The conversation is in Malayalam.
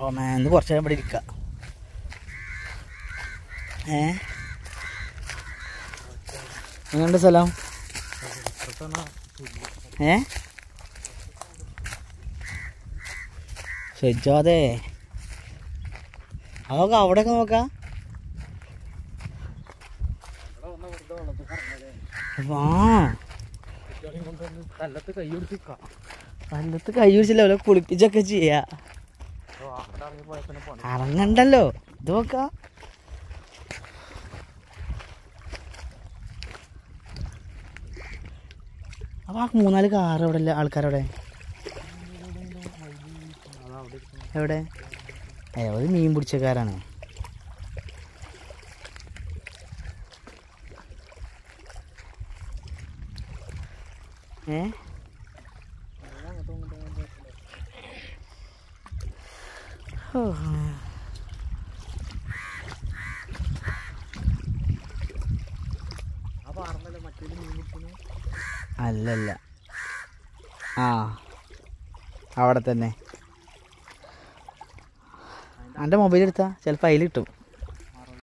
ഓ മേന്ന് കുറച്ച് നേരം ഇവിടെ ഇരിക്കുക ഏ? എങ്ങനെയുണ്ട് സ്ഥലം? ഏ? സജ്ജാതെ അതൊക്കെ അവിടെയൊക്കെ നോക്കാം. വാ. കല്ലത്ത് കൈ പിടിച്ചില്ല അവരെ കുളിപ്പിച്ചൊക്കെ ചെയ്യാ. അറങ്ങണ്ടല്ലോ ഇത് നോക്കാം. അപ്പൊ ആ മൂന്നാൽ കാർ എവിടെ ഇല്ല? ആൾക്കാരവിടെ? എവിടെ? അയ്യോ മീൻ പിടിച്ച പിടിച്ചക്കാരാണ് ഏ? അല്ലല്ല. ആ അവിടെ തന്നെ. എന്റെ മൊബൈൽ എടുത്താ? ചിലപ്പോൾ അതിൽ കിട്ടും.